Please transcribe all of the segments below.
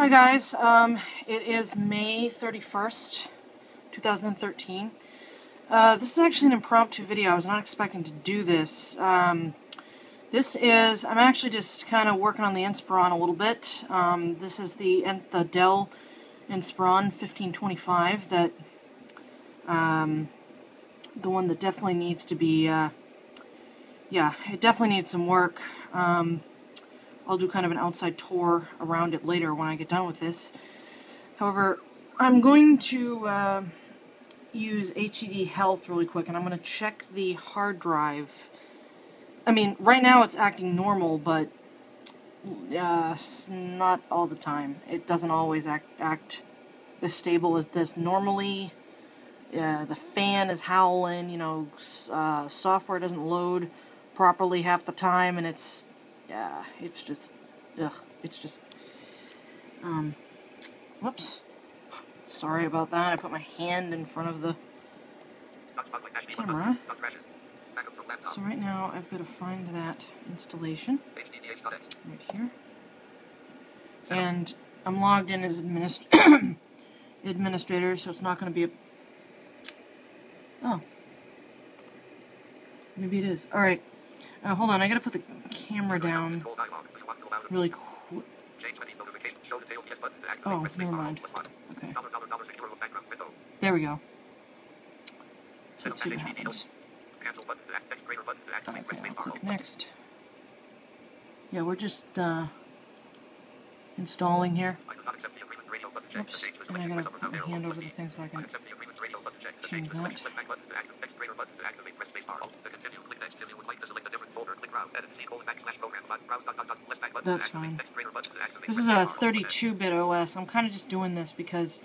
Hi guys, um, it is May 31st, 2013. Uh, this is actually an impromptu video. I was not expecting to do this. Um, this is, I'm actually just kind of working on the Inspiron a little bit. Um, this is the, the Dell Inspiron 1525 that, um, the one that definitely needs to be, uh, yeah, it definitely needs some work. Um, I'll do kind of an outside tour around it later when I get done with this. However, I'm going to uh, use HDD Health really quick, and I'm going to check the hard drive. I mean, right now it's acting normal, but uh, not all the time. It doesn't always act, act as stable as this. Normally, uh, the fan is howling, you know, uh, software doesn't load properly half the time, and it's yeah, it's just, ugh, it's just, um, whoops. Sorry about that. I put my hand in front of the camera. So right now I've got to find that installation right here. And I'm logged in as administ administrator, so it's not going to be a... Oh. Maybe it is. Alright. Uh, hold on, I gotta put the camera down really quick. Oh, never mind. Okay. There we go. Let's see what happens. Okay, I'll click next. Yeah, we're just uh, installing here. Oops, and I gotta put my hand over the thing so I can change that. That's fine. This is a 32-bit OS. I'm kind of just doing this because...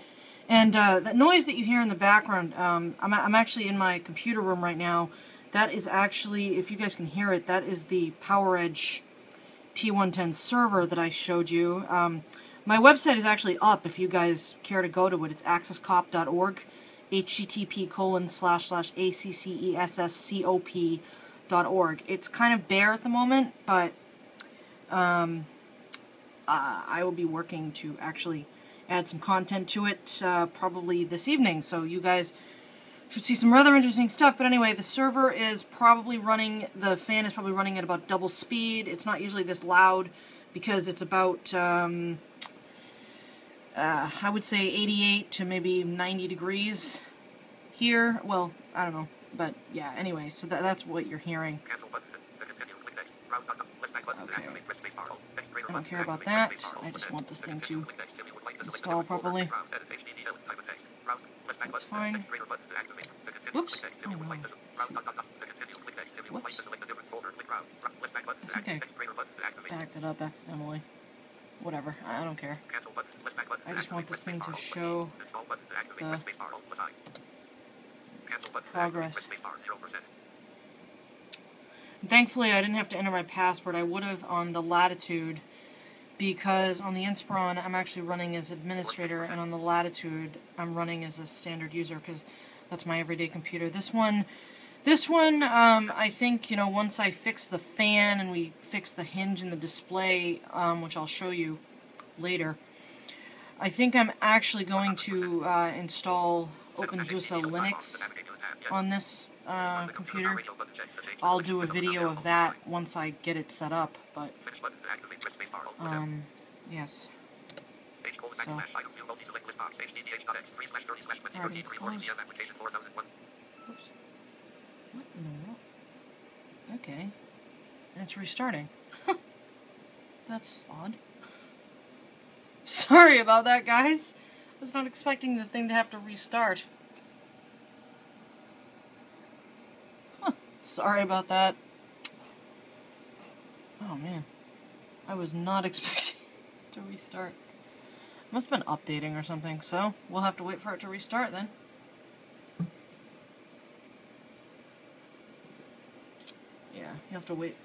And uh, that noise that you hear in the background, um, I'm, I'm actually in my computer room right now. That is actually, if you guys can hear it, that is the PowerEdge T110 server that I showed you. Um, my website is actually up if you guys care to go to it. It's accesscop.org, http colon slash slash A-C-C-E-S-S-C-O-P org. It's kind of bare at the moment, but um, uh, I will be working to actually add some content to it uh, probably this evening, so you guys should see some rather interesting stuff. But anyway, the server is probably running, the fan is probably running at about double speed. It's not usually this loud because it's about, um, uh, I would say 88 to maybe 90 degrees here. Well, I don't know. But yeah, anyway, so that, that's what you're hearing. Okay. I don't care about that. I just want this thing to install properly. That's fine. Whoops. Oh, no. Whoops. I think I backed it up accidentally. Whatever. I don't care. I just want this thing to show the progress. thankfully, I didn't have to enter my password. I would have on the Latitude, because on the Inspiron, I'm actually running as administrator, and on the Latitude, I'm running as a standard user, because that's my everyday computer. This one, this one, um, I think, you know, once I fix the fan and we fix the hinge and the display, um, which I'll show you later, I think I'm actually going to uh, install OpenSUSE Linux on this uh, computer. I'll do a video of that once I get it set up, but, um, yes. So. What in the world? Okay. And it's restarting. That's odd. Sorry about that, guys. I was not expecting the thing to have to restart. Sorry about that. Oh man. I was not expecting to restart. Must have been updating or something, so we'll have to wait for it to restart then. Yeah, you have to wait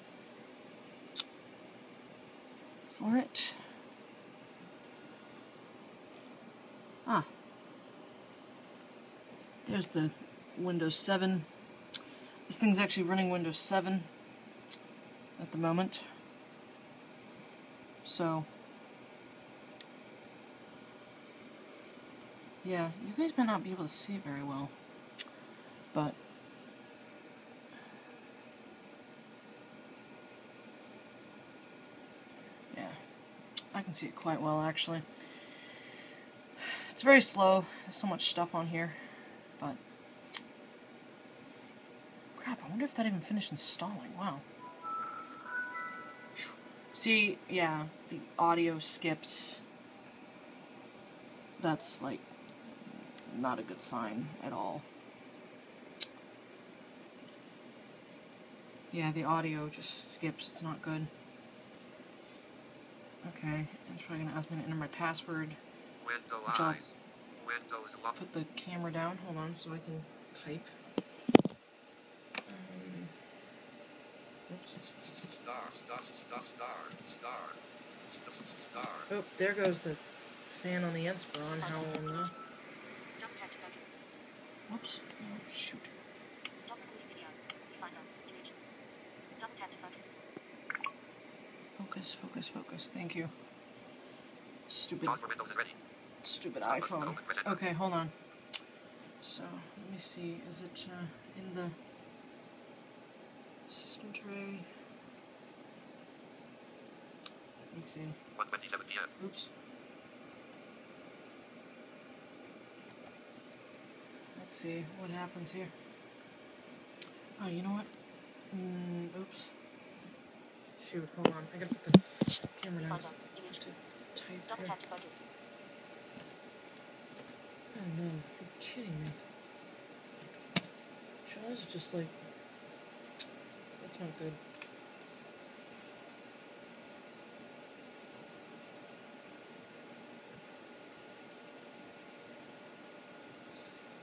for it. Ah. There's the Windows 7. This thing's actually running Windows 7 at the moment. So, Yeah, you guys might not be able to see it very well, but yeah, I can see it quite well actually. It's very slow. There's so much stuff on here, but wonder if that even finished installing. Wow. See, yeah, the audio skips. That's like not a good sign at all. Yeah, the audio just skips. It's not good. Okay, it's probably gonna ask me to enter my password. Window Which I'll. Windows lock. put the camera down. Hold on, so I can type. Um, oops. Star, star, star, star, star, star, star. Oh, there goes the fan on the Inspiron. How long though? Double tap to focus. Whoops. Oh, shoot. Stop recording video. Viewfinder. Image. Double tap to focus. Focus, focus, focus. Thank you. Stupid, Pause for Windows is ready. stupid iPhone. Okay, hold on. So, let me see. Is it uh, in the Let me see. 1:27 p.m. Oops. Let's see what happens here. Oh, you know what? Mm, oops. Shoot, hold on. I gotta put the camera down. Viewfinder. Image. to type Double tap to focus. Oh no, you're kidding me. Jaws is just like. That's not good.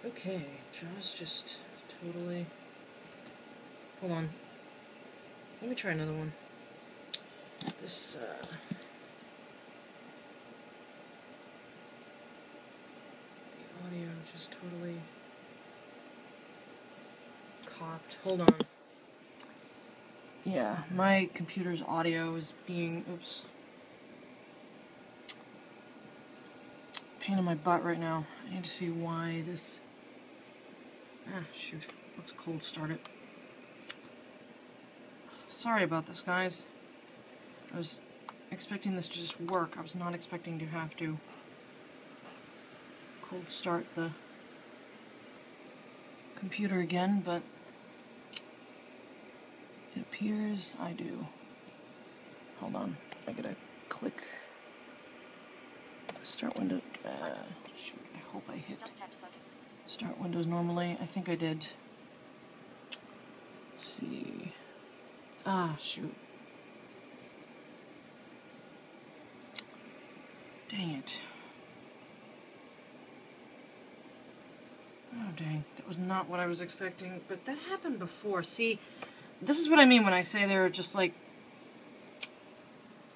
Okay, Jaws just totally. Hold on. Let me try another one. This, uh. The audio just totally copped. Hold on. Yeah, my computer's audio is being oops. Pain in my butt right now. I need to see why this Ah shoot. Let's cold start it. Sorry about this guys. I was expecting this to just work. I was not expecting to have to cold start the computer again, but appears I do. Hold on, I gotta click start window. Uh, shoot, I hope I hit Double tap to focus. start windows normally. I think I did. Let's see. Ah, shoot. Dang it. Oh, dang. That was not what I was expecting. But that happened before. See, this is what I mean when I say there are just like,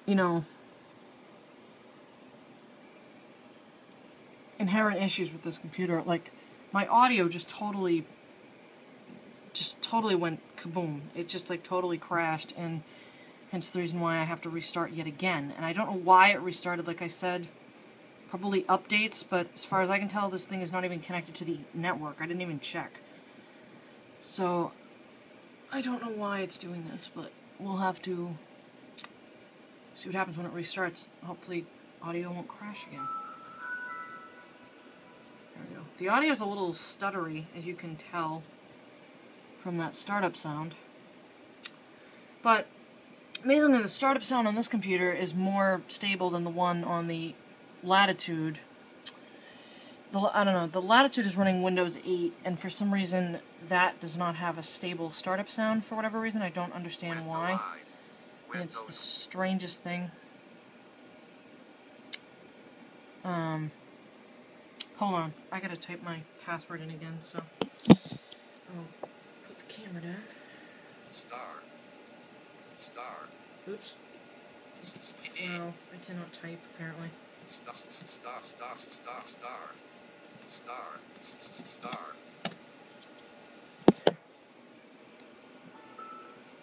you know, inherent issues with this computer. Like, my audio just totally, just totally went kaboom. It just like totally crashed, and hence the reason why I have to restart yet again. And I don't know why it restarted, like I said probably updates, but as far as I can tell, this thing is not even connected to the network. I didn't even check. So, I don't know why it's doing this, but we'll have to see what happens when it restarts. Hopefully, audio won't crash again. There we go. The audio is a little stuttery, as you can tell from that startup sound. But, amazingly, the startup sound on this computer is more stable than the one on the Latitude. The, I don't know, the Latitude is running Windows 8, and for some reason that does not have a stable startup sound for whatever reason. I don't understand why. And it's the strangest thing. Um, hold on. I gotta type my password in again, so. I'll put the camera down. Star. Star. Oops. Well, I cannot type, apparently. Star. Star. Star. Star. Star. Star. Star.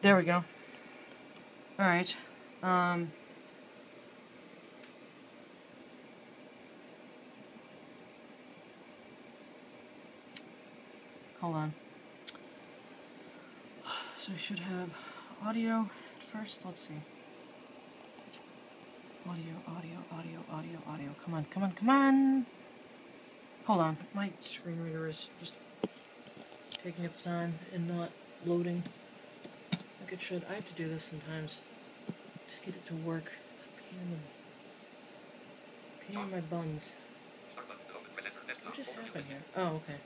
There we go. Alright. Um. Hold on. So I should have audio first. Let's see. Audio, audio, audio, audio, audio. Come on, come on, come on. Hold on. My screen reader is just taking its time and not loading like it should. I have to do this sometimes. Just get it to work. It's a pain in the pain in my buns. What just happened here? Oh, okay.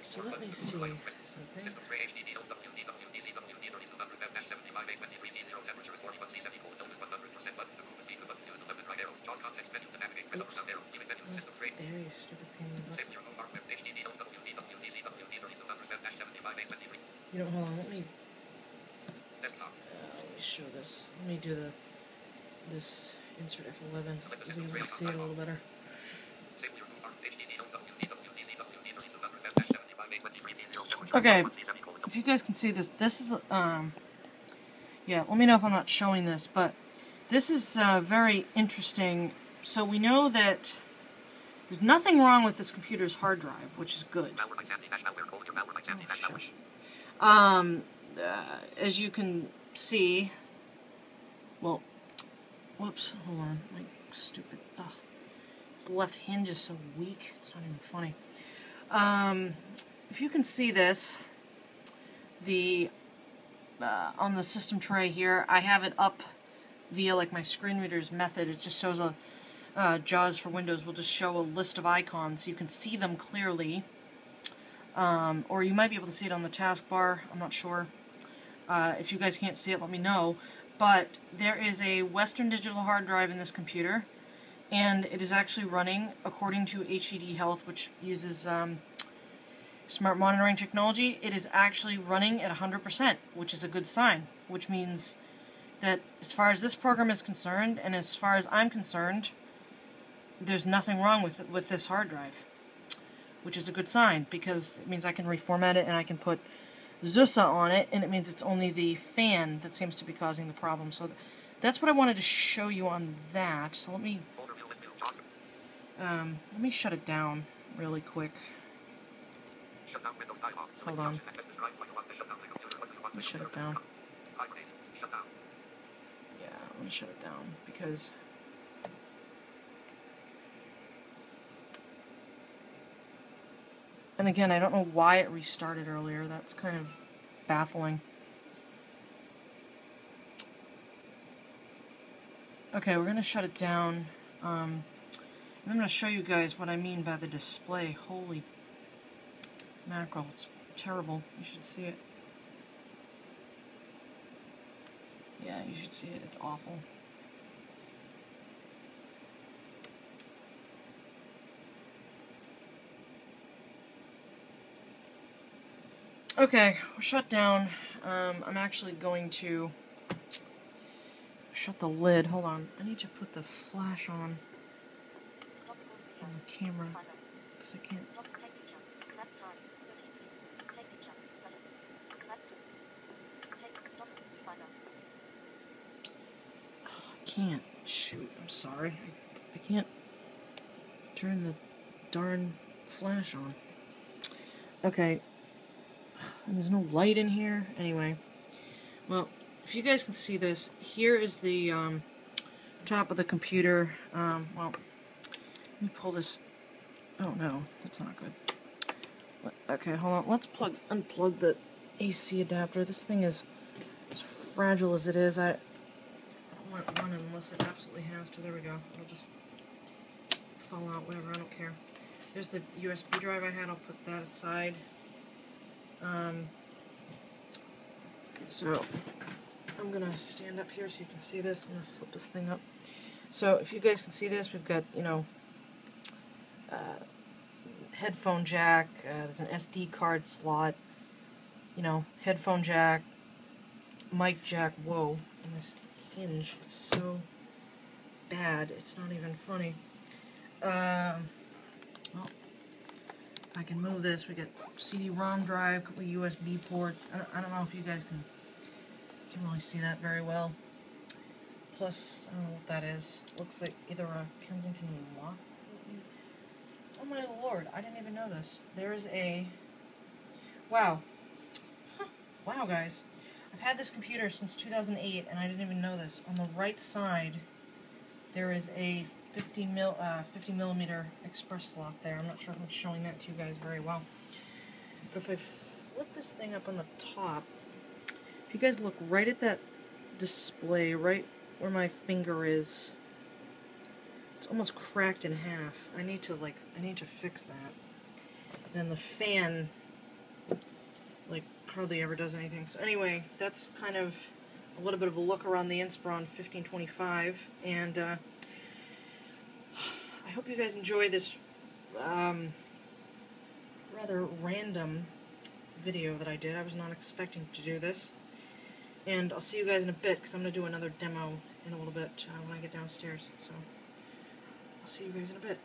So let me see something. System tray HDD LWD WDZ WD 3200 F 75 823 Z 0 temperature is 41 C 70 cold notice 100% button to move the speaker button to use the left and right arrows. Jaws context menu to navigate. Press up or down arrow. Leaving menu. System tray. There, you stupid pain in the butt. Save your home mark web HDD LWD WDZ WD 3200 F 75 823 You know, hold on. Let me uh, let me show this. Let me do the this insert F11. You'll see it a little better. Save your home mark HDD LWD WDZ WD 3200 F 75 823 Z 0 temperature Okay. 41 C 70 cold If you guys can see this, this is um, yeah. Let me know if I'm not showing this, but this is uh, very interesting. So we know that there's nothing wrong with this computer's hard drive, which is good. Malware like anti-hash malware colon your malware like Oh, anti-hash malware. shush. Um, uh, as you can see, well, whoops, hold on, my stupid, ugh, this left hinge is so weak, it's not even funny. Um, if you can see this, the, uh, on the system tray here, I have it up via like my screen reader's method, it just shows a, uh, JAWS for Windows will just show a list of icons so you can see them clearly um, or you might be able to see it on the taskbar. I'm not sure. Uh, if you guys can't see it, let me know. But there is a Western Digital hard drive in this computer, and it is actually running according to HDD Health, which uses um, smart monitoring technology. It is actually running at 100%, which is a good sign, which means that as far as this program is concerned, and as far as I'm concerned, there's nothing wrong with with this hard drive which is a good sign because it means I can reformat it and I can put SUSE on it, and it means it's only the fan that seems to be causing the problem. So th that's what I wanted to show you on that. So let me um, let me shut it down really quick. Hold on. Let me shut it down. Yeah, let me shut it down because. And again, I don't know why it restarted earlier. That's kind of baffling. Okay, we're going to shut it down. Um, I'm going to show you guys what I mean by the display. Holy mackerel, it's terrible. You should see it. Yeah, you should see it. It's awful. Okay, we're shut down. Um, I'm actually going to shut the lid. Hold on. I need to put the flash on on the camera because I can't. Stop. Take picture. Lapse time. 13 minutes. Take picture. Button. Lapse two. Take. Stop. Finder. I can't. Shoot, I'm sorry. I, I can't turn the darn flash on. Okay. And there's no light in here. Anyway. Well, if you guys can see this, here is the um, top of the computer. Um, well, let me pull this. Oh no, that's not good. Okay, hold on. Let's plug unplug the AC adapter. This thing is as fragile as it is. I, I don't want it unless it absolutely has to. There we go. It'll just fall out, whatever, I don't care. There's the USB drive I had, I'll put that aside. Um, so, I'm gonna stand up here so you can see this. I'm gonna flip this thing up. So, if you guys can see this, we've got, you know, uh, headphone jack, uh, there's an SD card slot, you know, headphone jack, mic jack, whoa, and this hinge, it's so bad, it's not even funny. Um, well, I can move this, we got CD-ROM drive, couple USB ports, I don't, I don't know if you guys can, can really see that very well. Plus, I don't know what that is, looks like either a Kensington lock. Oh my lord, I didn't even know this. There is a Wow. Huh. Wow, guys. I've had this computer since 2008, and I didn't even know this. On the right side, there is a 50 mil, uh, 50 millimeter express slot there. I'm not sure if I'm showing that to you guys very well. But if I flip this thing up on the top, if you guys look right at that display, right where my finger is, it's almost cracked in half. I need to like, I need to fix that. And then the fan, like, hardly ever does anything. So anyway, that's kind of a little bit of a look around the Inspiron 1525, and uh, hope you guys enjoy this um, rather random video that I did. I was not expecting to do this. And I'll see you guys in a bit because I'm going to do another demo in a little bit uh, when I get downstairs. So I'll see you guys in a bit.